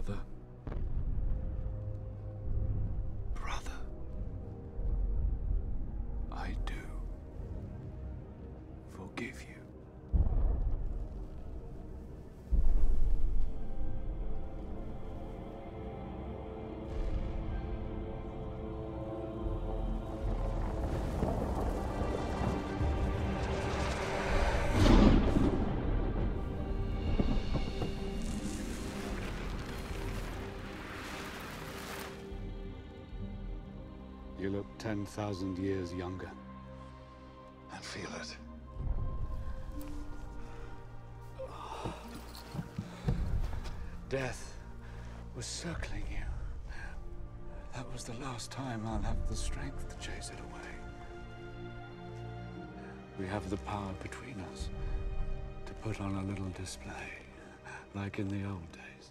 Brother. You look 10,000 years younger. And feel it. Death was circling you. That was the last time I'll have the strength to chase it away. We have the power between us to put on a little display, like in the old days.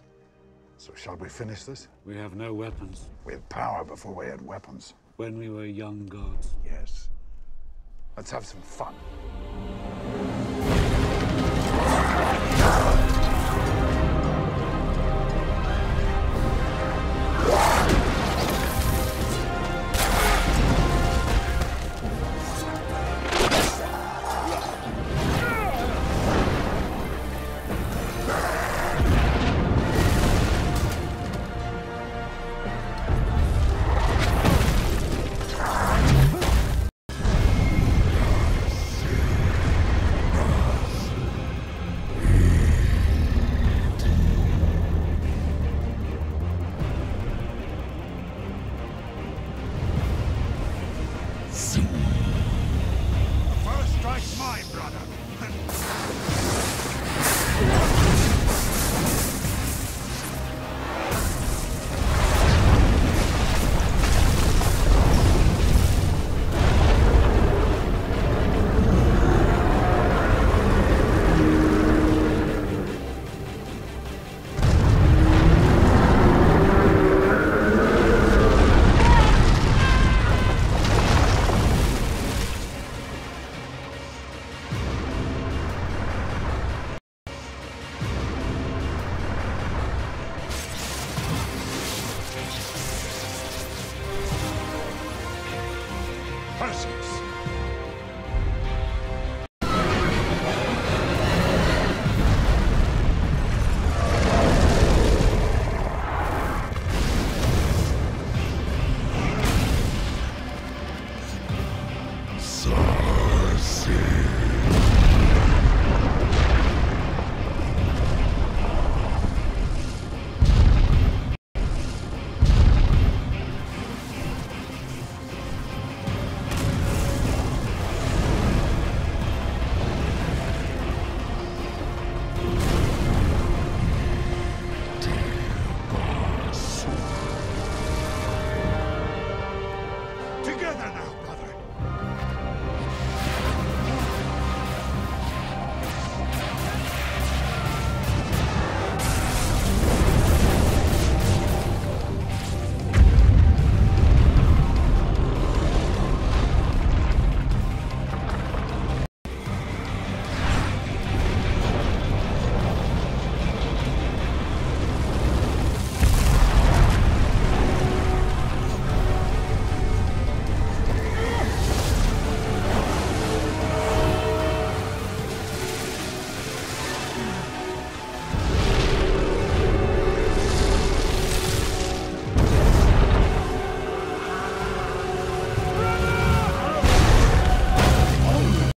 So shall we finish this? We have no weapons. We had power before we had weapons. When we were young gods. Yes. Let's have some fun. Perseus. Sócrates.